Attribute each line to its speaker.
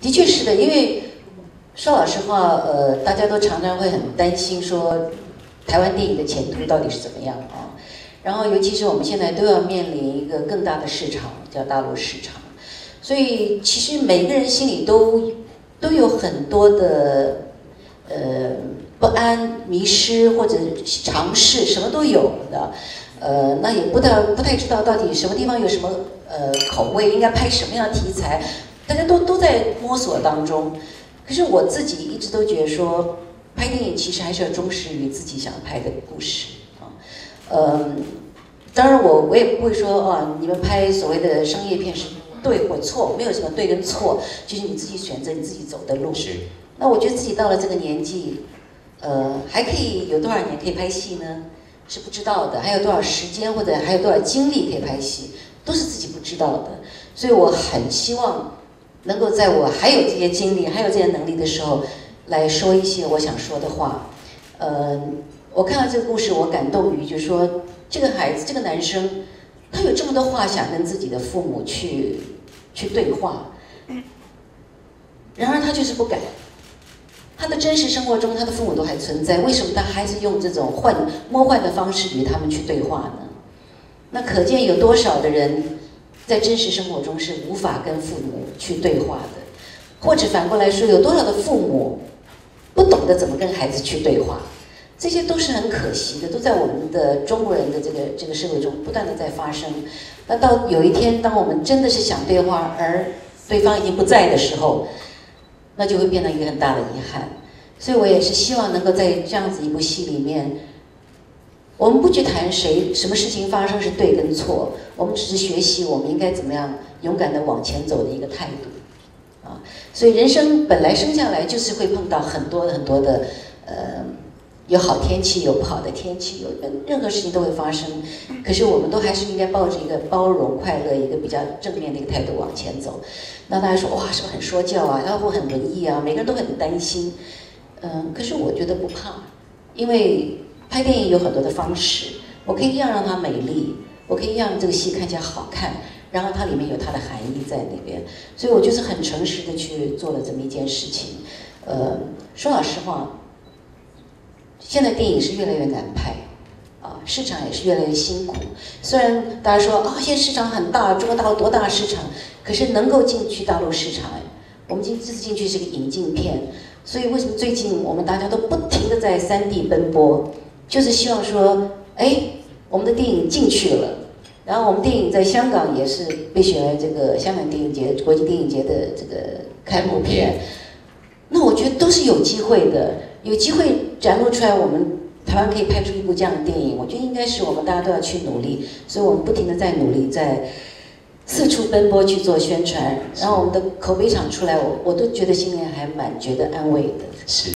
Speaker 1: 的确是的，因为说老实话，呃，大家都常常会很担心说，台湾电影的前途到底是怎么样啊？然后，尤其是我们现在都要面临一个更大的市场，叫大陆市场，所以其实每个人心里都都有很多的呃不安、迷失或者尝试，什么都有的。呃，那也不太不太知道到底什么地方有什么呃口味，应该拍什么样的题材。大家都都在摸索当中，可是我自己一直都觉得说，拍电影其实还是要忠实于自己想拍的故事啊。嗯，当然我我也不会说啊，你们拍所谓的商业片是对或错，没有什么对跟错，就是你自己选择你自己走的路。
Speaker 2: 是。
Speaker 1: 那我觉得自己到了这个年纪，呃，还可以有多少年可以拍戏呢？是不知道的。还有多少时间或者还有多少精力可以拍戏，都是自己不知道的。所以我很希望。能够在我还有这些精力、还有这些能力的时候，来说一些我想说的话。呃，我看到这个故事，我感动于，就是说，这个孩子、这个男生，他有这么多话想跟自己的父母去去对话，然而他就是不敢。他的真实生活中，他的父母都还存在，为什么他还是用这种幻魔幻的方式与他们去对话呢？那可见有多少的人。在真实生活中是无法跟父母去对话的，或者反过来说，有多少的父母不懂得怎么跟孩子去对话，这些都是很可惜的，都在我们的中国人的这个这个社会中不断的在发生。那到有一天，当我们真的是想对话，而对方已经不在的时候，那就会变得一个很大的遗憾。所以我也是希望能够在这样子一部戏里面。我们不去谈谁什么事情发生是对跟错，我们只是学习我们应该怎么样勇敢的往前走的一个态度，啊，所以人生本来生下来就是会碰到很多很多的，呃，有好天气，有不好的天气，有任何事情都会发生，可是我们都还是应该抱着一个包容、快乐、一个比较正面的一个态度往前走。那大家说哇，是不是很说教啊？然后很文艺啊？每个人都很担心，嗯，可是我觉得不怕，因为。拍电影有很多的方式，我可以要让它美丽，我可以让这个戏看起来好看，然后它里面有它的含义在那边，所以我就是很诚实的去做了这么一件事情。呃，说老实话，现在电影是越来越难拍，啊，市场也是越来越辛苦。虽然大家说啊，现在市场很大，中国大陆多大市场，可是能够进去大陆市场，我们进这次进去是个引进片，所以为什么最近我们大家都不停的在三地奔波？就是希望说，哎，我们的电影进去了，然后我们电影在香港也是被选为这个香港电影节国际电影节的这个开幕片，那我觉得都是有机会的，有机会展露出来，我们台湾可以拍出一部这样的电影，我觉得应该是我们大家都要去努力，所以我们不停的在努力，在四处奔波去做宣传，然后我们的口碑场出来，我我都觉得心里还蛮觉得安慰的。
Speaker 2: 是。